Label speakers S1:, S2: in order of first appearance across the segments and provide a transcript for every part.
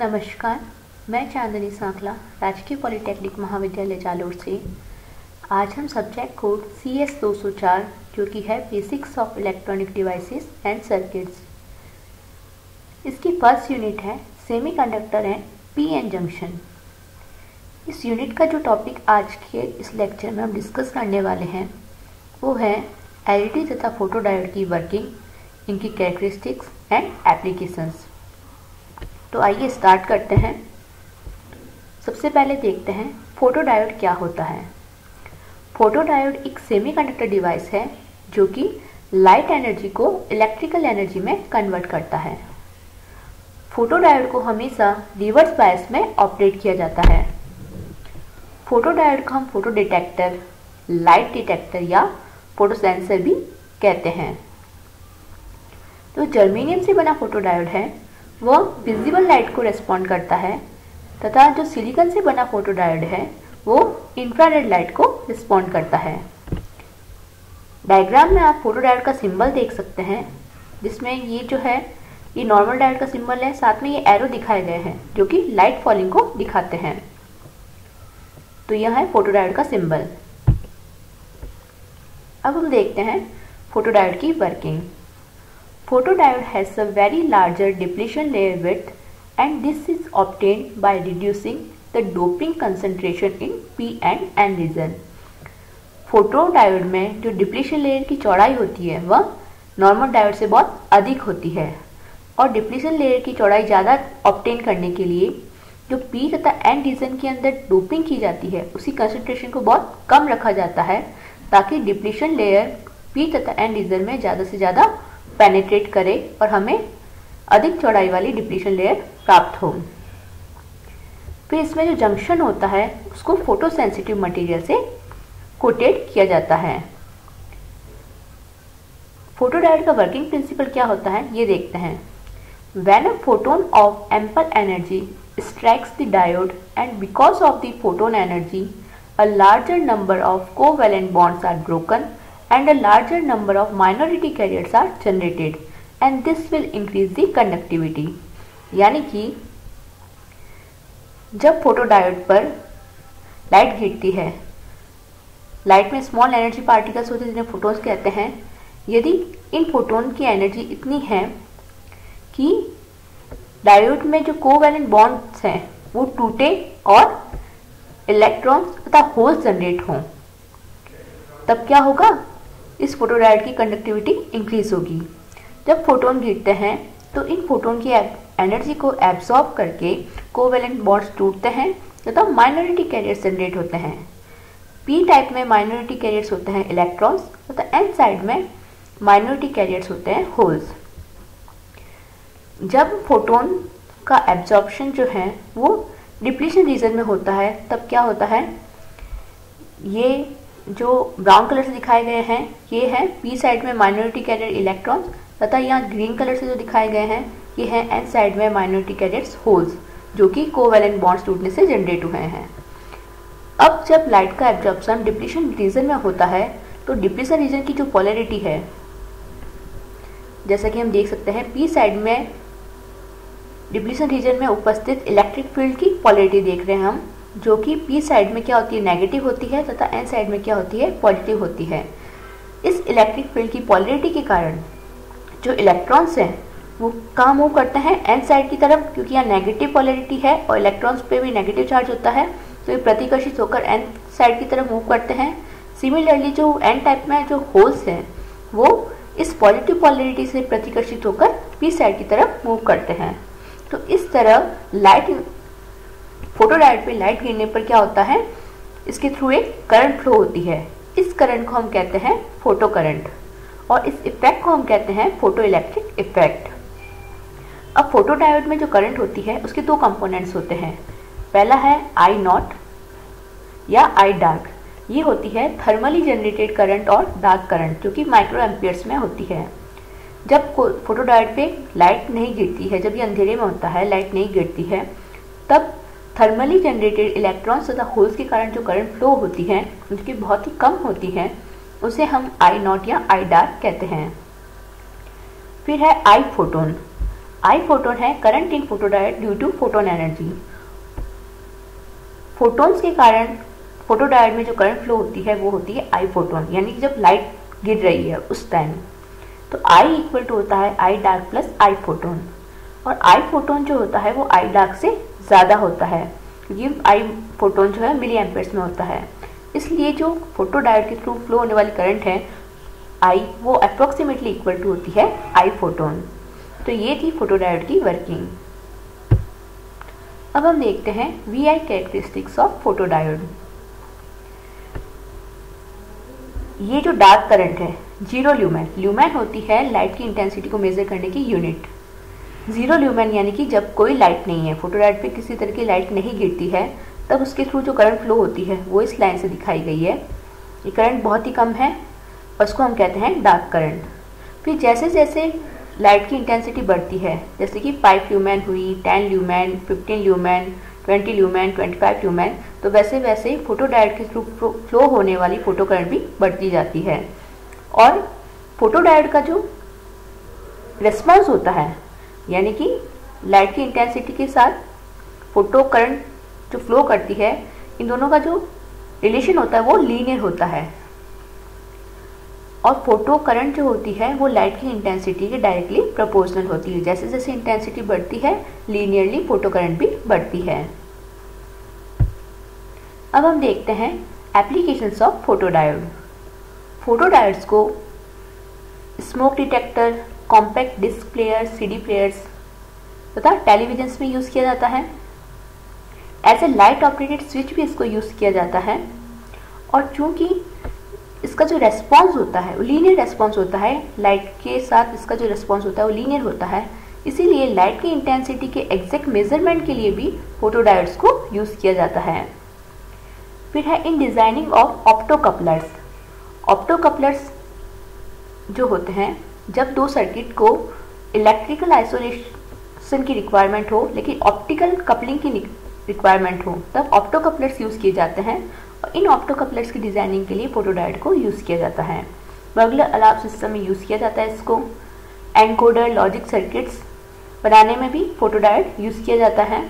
S1: नमस्कार, मैं चांदनी सांकला, राजकीय पॉलिटेक्निक महाविद्यालय जालोर से। आज हम सब्जेक्ट कोड सी एस दो सौ चार, जो कि है basics of electronic devices and circuits इसकी फ़र्स्ट यूनिट है semiconductor and P N junction इस यूनिट का जो टॉपिक आज के इस लेक्चर में हम डिस्कस करने वाले हैं, वो है एलईडी तथा फोटोडायोड की वर्किंग इनकी कैरेक्टरिस्टिक्स एंड एप्लीकेशंस तो आइए स्टार्ट करते हैं। सबसे पहले देखते हैं फोटोडायोड क्या होता है? फोटोडायोड एक सेमीकंडक्टर डिवाइस है, जो कि लाइट एनर्जी को इलेक्ट्रिकल एनर्जी में कन्वर्ट करता है। फोटोडायोड को हमेशा रिवर्स बायस में ऑपरेट किया जाता है। फोटोडायोड को हम फ़ोटो डिटेक्टर लाइट डिटेक्टर या फ़ोटो सेंसर भी कहते हैं। तो जर्मेनियम से बना फोटोडायोड है। वह विजिबल लाइट को रेस्पॉन्ड करता है, तथा जो सिलिकॉन से बना फोटोडायोड है, वो इंफ्रारेड लाइट को रिस्पॉन्ड करता है। डायग्राम में आप फोटोडायोड का सिंबल देख सकते हैं, जिसमें ये जो है, ये नॉर्मल डायोड का सिंबल है, साथ में ये एरो दिखाए गए हैं, जो कि लाइट फॉलिंग को दिखाते हैं। तो यह है फोटोडायोड का सिंबल अब हम देखते हैं फोटोडायोड की working Photodiode has a very larger depletion layer width and this is obtained by reducing the doping concentration in P and N region. Photodiode में जो डिप्लीशन लेयर की चौड़ाई होती है, वह नॉर्मल डायोड से बहुत अधिक होती है और डिप्लीशन लेयर की चौड़ाई ज़्यादा ऑप्टेन करने के लिए जो पी तथा एन रीजन के अंदर डोपिंग की जाती है, उसी कंसंट्रेशन को बहुत कम रखा जाता है ताकि डिप्लीशन लेयर पी तथा एन रीजन में ज़्यादा से ज़्यादा पेनेट्रेट करे और हमें अधिक चौड़ाई वाली डिप्लीशन लेयर प्राप्त हो। फिर इसमें जो जंक्शन होता है, उसको फ़ोटो सेंसिटिव मटेरियल से कोटेड किया जाता है। फोटोडायोड का वर्किंग प्रिंसिपल क्या होता है, ये देखते हैं। When a photon of ample energy strikes the diode and because of the photon energy a larger number of covalent bonds are broken and a larger number of minority carriers are generated, and this will increase the conductivity. यानी कि, जब photodiode पर light गिरती है light में small energy particles होते हैं, जिन्हें फोटोन्स कहते हैं, यदि इन फोटोन की एनर्जी इतनी है कि डायोड में जो कोवैलेंट बॉन्ड्स हैं, वो टूटे और इलेक्ट्रॉन्स तथा होल्स जनरेट हों, तब क्या होगा? इस फोटोडायोड की कंडक्टिविटी इंक्रीज होगी। जब फोटोन गिरते हैं तो इन फोटोन की एनर्जी को एब्सॉर्ब करके कोवेलेंट बॉन्ड्स टूटते हैं, तथा तो माइनॉरिटी कैरियर्स जनरेट होते हैं। पी टाइप में माइनॉरिटी कैरियर्स होते हैं इलेक्ट्रॉन्स तथा तो एन साइड में माइनॉरिटी कैरियर्स होते हैं होल्स जब फोटोन का एब्जॉर्प्शन जो है, वो डिप्लीशन रीजन में होता है, तब क्या होता है? ये जो ब्राउन कलर से दिखाए गए हैं, ये है पी साइड में माइनॉरिटी कैरियर इलेक्ट्रॉन्स तथा यहाँ ग्रीन कलर से जो दिखाए गए हैं, ये है एन साइड में माइनॉरिटी कैरियर्स होल्स जो कि कोवेलेंट बॉन्ड्स टूटने से जनरेट हुए हैं। अब जब लाइट का एब्जॉर्प्शन डिप्लीशन रीजन में होता है तो डिप्लीशन रीजन की जो पॉलरिटी है, जैसा कि हम देख सकते हैं पी साइड में डिप्लीशन रीजन में उपस्थित इलेक्ट्रिक फ़ील्ड की पॉलरिटी देख रहे हैं हम। जो कि पी साइड में क्या होती है? नेगेटिव होती है तथा एन साइड में क्या होती है? पॉजिटिव होती है। इस इलेक्ट्रिक फ़ील्ड की पॉलरिटी के कारण जो इलेक्ट्रॉन्स हैं, वो कहाँ मूव करते हैं? एन साइड की तरफ़, क्योंकि यहाँ नेगेटिव पॉलरिटी है और इलेक्ट्रॉन्स पे भी नेगेटिव चार्ज होता है तो ये प्रतिकर्षित होकर एन साइड की तरफ़ मूव करते हैं। सिमिलरली जो एन टाइप में जो होल्स हैं, वो इस पॉजिटिव पॉलरिटी से प्रतिकर्षित होकर पी साइड की तरफ़ मूव करते हैं। तो इस तरह लाइट फोटोडायोड पे लाइट गिरने पर क्या होता है? इसके थ्रू एक करंट फ्लो होती है। इस करंट को हम कहते हैं फ़ोटो करंट और इस इफ़ेक्ट को हम कहते हैं फ़ोटो इलेक्ट्रिक इफ़ेक्ट। अब फोटोडायोड में जो करंट होती है, उसके दो कंपोनेंट्स होते हैं। पहला है आई नॉट या आई डार्क। ये होती है थर्मली जनरेटेड करंट और डार्क करंट, जो कि माइक्रो एम्पियर्स में होती है। जब फोटोडायोड पे लाइट नहीं गिरती है, जब ये अंधेरे में होता है, लाइट नहीं गिरती है, तब थर्मली जनरेटेड इलेक्ट्रॉन्स तथा होल्स के कारण जो करंट फ्लो होती है उसकी बहुत ही कम होती है, उसे हम आई नॉट या आई डार्क कहते हैं। फिर है आई फोटोन आई फोटोन है current in photodiode due to photon energy photons के कारण फोटोडायोड में जो करंट फ्लो होती है, वो होती है आई फोटोन यानी कि जब लाइट गिर रही है उस टाइम तो आई इक्वल टू होता है I dark plus I photon और आई फोटोन जो होता है, वो आई डार्क से ज़्यादा होता है। ये आई फोटोन जो है मिली एम्पेयर्स में होता है। इसलिए जो फ़ोटो डायोड के थ्रू फ्लो होने वाली करंट है आई वो अप्रोक्सीमेटली इक्वल टू होती है आई फोटोन तो ये थी फ़ोटो डायोड की वर्किंग अब हम देखते हैं V I characteristics of photo diode ये जो डार्क करंट है ज़ीरो ल्यूमैन ल्यूमैन होती है लाइट की इंटेंसिटी को मेजर करने की यूनिट ज़ीरो ल्यूमैन यानी कि जब कोई लाइट नहीं है फोटोडाइट पे किसी तरह की लाइट नहीं गिरती है, तब उसके थ्रू जो करंट फ्लो होती है, वो इस लाइन से दिखाई गई है। ये करंट बहुत ही कम है और उसको हम कहते हैं डार्क करंट फिर जैसे जैसे लाइट की इंटेंसिटी बढ़ती है, जैसे कि फाइव ल्यूमैन हुई ten lumen fifteen lumen twenty lumen twenty five lumen तो वैसे वैसे फ़ोटो डायट के थ्रू फ्लो होने वाली फ़ोटो करंट भी बढ़ती जाती है। और फ़ोटो डायट का जो रिस्पॉन्स होता है यानी कि लाइट की इंटेंसिटी के साथ फ़ोटो करंट जो फ्लो करती है, इन दोनों का जो रिलेशन होता है वो लीनियर होता है। और फ़ोटो करंट जो होती है, वो लाइट की इंटेंसिटी के डायरेक्टली प्रोपोर्शनल होती है। जैसे जैसे इंटेंसिटी बढ़ती है लीनियरली फ़ोटो करंट भी बढ़ती है। अब हम देखते हैं एप्लीकेशंस ऑफ़ फोटोडायोड फोटोडायोड्स को smoke detector compact disc player CD players तथा टेलीविज़न में यूज़ किया जाता है। As a light operated switch भी इसको यूज़ किया जाता है। और चूँकि इसका जो रेस्पॉन्स होता है, वो लीनियर रेस्पॉन्स होता है लाइट के साथ इसका जो रेस्पॉन्स होता है, वो लीनियर होता है। इसीलिए लाइट की इंटेंसिटी के एग्जैक्ट मेज़रमेंट के लिए भी फोटोडायोड्स को यूज़ किया जाता है। फिर है in designing of optocouplers optocouplers जो होते हैं जब दो सर्किट को इलेक्ट्रिकल आइसोलेशन की रिक्वायरमेंट हो, लेकिन ऑप्टिकल कपलिंग की रिक्वायरमेंट हो, तब ऑप्टो कपलर्स यूज़ किए जाते हैं और इन ऑप्टो कपलर्स की डिज़ाइनिंग के लिए फोटोडाइड को यूज़ किया जाता है। बगलर अलाव सिस्टम में यूज़ किया जाता है इसको। एनकोडर लॉजिक सर्किट्स बनाने में भी फोटोडाइड यूज़ किया जाता है।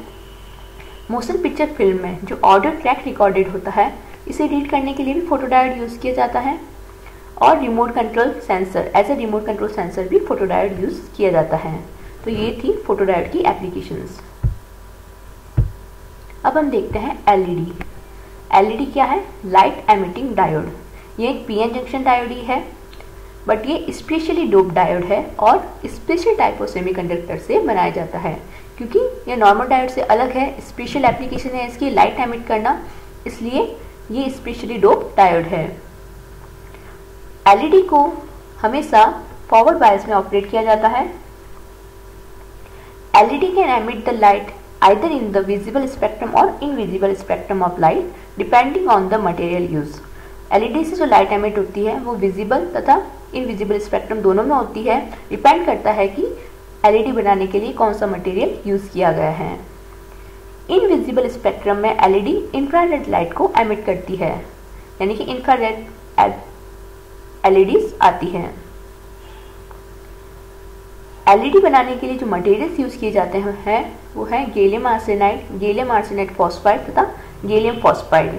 S1: मोशन पिक्चर फ़िल्म में जो ऑडियो ट्रैक रिकॉर्डेड होता है, इसे रीड करने के लिए भी फोटोडाइड यूज़ किया जाता है। और remote control sensor as a remote control sensor भी फोटोडाइड यूज़ किया जाता है। तो ये थी फोटोडाइड की एप्लीकेशंस अब हम देखते हैं एलईडी एलईडी क्या है? लाइट एमिटिंग डायोड ये एक पीएन जंक्शन डायोड ही है बट ये स्पेशली डोप डायोड है और स्पेशल टाइप ऑफ़ सेमीकंडक्टर से बनाया जाता है, क्योंकि ये नॉर्मल डायोड से अलग है स्पेशल एप्लीकेशन है इसकी लाइट एमिट करना, इसलिए ये स्पेशली डोप डायोड है। एलईडी को हमेशा फॉरवर्ड बायस में ऑपरेट किया जाता है। LED can emit the light either in the visible spectrum or invisible spectrum of light, depending on the material used. LED से जो लाइट एमिट होती है, वो विजिबल तथा इनविजिबल स्पेक्ट्रम दोनों में होती है। डिपेंड करता है कि एलईडी बनाने के लिए कौन सा मटेरियल यूज़ किया गया है। इनविजिबल स्पेक्ट्रम में एलईडी इंफ्रारेड लाइट को एमिट करती है। यानी कि इंफ्रारेड एलईडीज आती हैं। एलईडी बनाने के लिए जो मटेरियल्स यूज़ किए जाते हैं वो है gallium arsenide gallium arsenide phosphide तथा gallium phosphide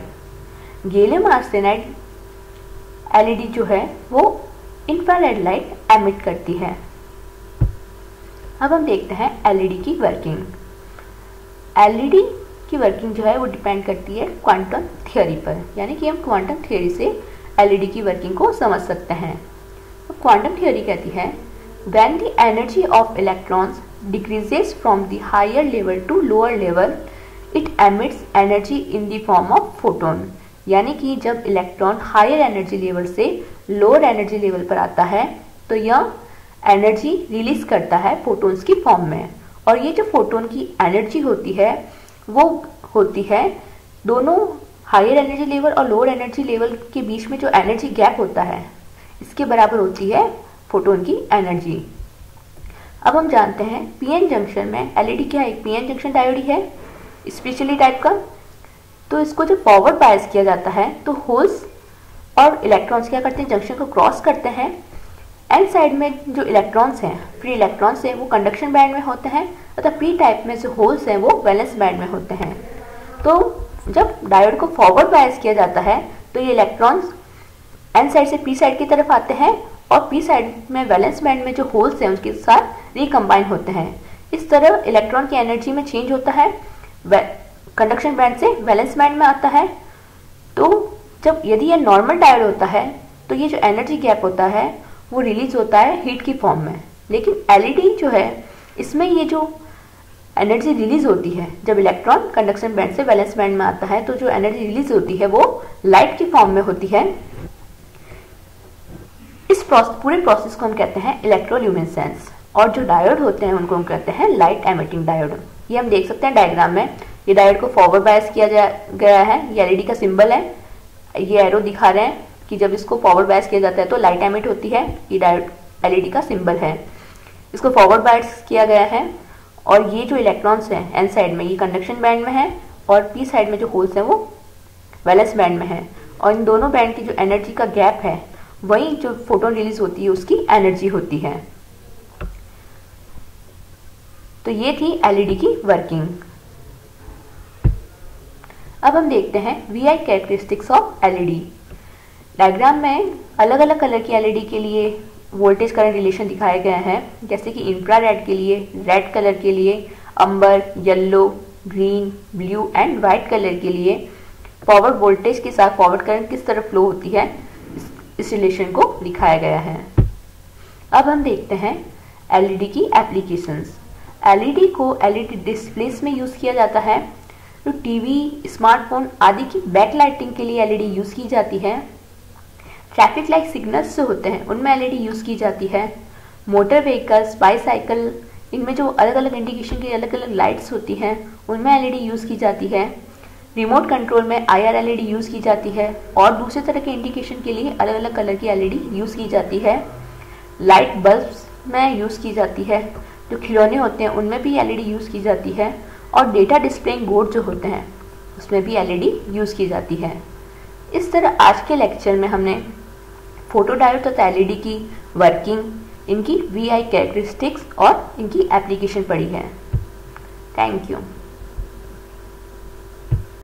S1: gallium arsenide LED जो है, वो इंफ्रारेड लाइट एमिट करती है। अब हम देखते हैं एलईडी की वर्किंग एलईडी की वर्किंग जो है, वो डिपेंड करती है क्वांटम थियोरी पर। यानी कि हम क्वांटम थियोरी से एलईडी की वर्किंग को समझ सकते हैं क्वांटम थियोरी कहती है When the energy of electrons decreases from the higher level to lower level, it emits energy in the form of photon. यानी कि जब इलेक्ट्रॉन हायर एनर्जी लेवल से लोअर एनर्जी लेवल पर आता है तो यह एनर्जी रिलीज़ करता है फोटोन्स की फॉर्म में और ये जो फोटोन की एनर्जी होती है वो होती है दोनों हायर एनर्जी लेवल और लोअर एनर्जी लेवल के बीच में जो एनर्जी गैप होता है, इसके बराबर होती है फोटोन की एनर्जी अब हम जानते हैं पीएन जंक्शन में एलईडी क्या है? पीएन जंक्शन डायोड है स्पेशली टाइप का. तो इसको जब फॉरवर्ड बायस किया जाता है तो होल्स और इलेक्ट्रॉन्स क्या करते हैं? जंक्शन को क्रॉस करते हैं. एन साइड में जो इलेक्ट्रॉन्स हैं फ्री इलेक्ट्रॉन्स हैं, वो कंडक्शन बैंड में होते हैं तथा पी टाइप में जो होल्स हैं, वो वैलेंस बैंड में होते हैं. तो जब डायोड को फॉरवर्ड बायस किया जाता है तो ये इलेक्ट्रॉन्स एन साइड से पी साइड की तरफ़ आते हैं और पी साइड में वैलेंस बैंड में जो होल्स हैं, उसके साथ रिकम्बाइन होते हैं। इस तरह इलेक्ट्रॉन की एनर्जी में चेंज होता है। कंडक्शन बैंड से वैलेंस बैंड में आता है। तो जब यदि यह नॉर्मल डायोड होता है तो ये जो एनर्जी गैप होता है, वो रिलीज़ होता है हीट की फॉर्म में। लेकिन एलईडी जो है, इसमें ये जो एनर्जी रिलीज़ होती है। जब इलेक्ट्रॉन कंडक्शन बैंड से वैलेंस बैंड में आता है तो जो एनर्जी रिलीज़ होती है, वो लाइट की फॉर्म में होती है। इस प्रोसेस पूरे प्रोसेस को हम कहते हैं इलेक्ट्रोल्यूमिनेसेंस, और जो डायोड होते हैं, उनको हम कहते हैं लाइट एमिटिंग डायोड। ये हम देख सकते हैं डायग्राम में। ये डायोड को फॉरवर्ड बायस किया गया है। ये एलईडी का सिंबल है। ये एरो दिखा रहे हैं कि जब इसको फॉरवर्ड बायस किया जाता है तो लाइट एमिट होती है। ये डायोड एलईडी का सिंबल है। इसको फॉरवर्ड बायस किया गया है। और ये जो इलेक्ट्रॉन्स हैं एन साइड में ये कंडक्शन बैंड में है और पी साइड में जो होल्स हैं वो वैलेंस बैंड में है। और इन दोनों बैंड की जो एनर्जी का गैप है, वही जो फोटोन रिलीज़ होती है, उसकी एनर्जी होती है। तो ये थी एलईडी की वर्किंग अब हम देखते हैं V I characteristics of LED diagram में अलग अलग कलर की एलईडी के लिए वोल्टेज करंट रिलेशन दिखाया गया है, जैसे कि इंफ्रा रेड के लिए रेड कलर के लिए amber yellow green blue and white colour के लिए. फॉरवर्ड वोल्टेज के साथ फॉरवर्ड करंट किस तरह फ्लो होती है? इस रिलेशन को दिखाया गया है. अब हम देखते हैं एलईडी की एप्लीकेशंस एलईडी को एलईडी डिस्प्लेस में यूज़ किया जाता है. तो टीवी स्मार्टफ़ोन आदि की बैक लाइटिंग के लिए एलईडी यूज़ की जाती है. ट्रैफ़िक लाइट सिग्नल्स जो होते हैं, उनमें एलईडी यूज़ की जाती है। मोटर व्हीकल्स बाईसाइकिल इनमें जो अलग अलग इंडिकेशन की अलग अलग लाइट्स होती हैं, उनमें एलईडी यूज़ की जाती है। रिमोट कंट्रोल में आई आर यूज़ की जाती है और दूसरे तरह के इंडिकेशन के लिए अलग अलग कलर की एलईडी यूज़ की जाती है। लाइट बल्ब में यूज़ की जाती है। जो खिलौने होते हैं, उनमें भी एलईडी यूज़ की जाती है और डेटा डिस्प्लेइंग बोर्ड जो होते हैं, उसमें भी एलईडी यूज़ की जाती है। इस तरह आज के लेक्चर में हमने फ़ोटो डायोड तथा एलईडी की वर्किंग इनकी वी आई कैरेक्टरिस्टिक्स और इनकी एप्लीकेशन पड़ी है। Thank you